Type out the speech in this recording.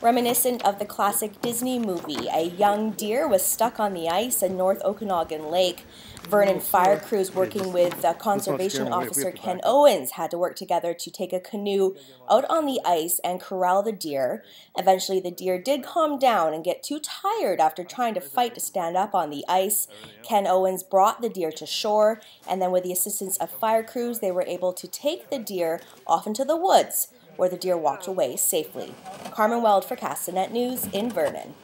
Reminiscent of the classic Disney movie, a young deer was stuck on the ice in North Okanagan Lake. Vernon fire crews working with uh, conservation officer Ken Owens had to work together to take a canoe out on the ice and corral the deer. Eventually, the deer did calm down and get too tired after trying to fight to stand up on the ice. Ken Owens brought the deer to shore, and then with the assistance of fire crews, they were able to take the deer off into the woods where the deer walked away safely. Carmen Weld for Castanet News in Vernon.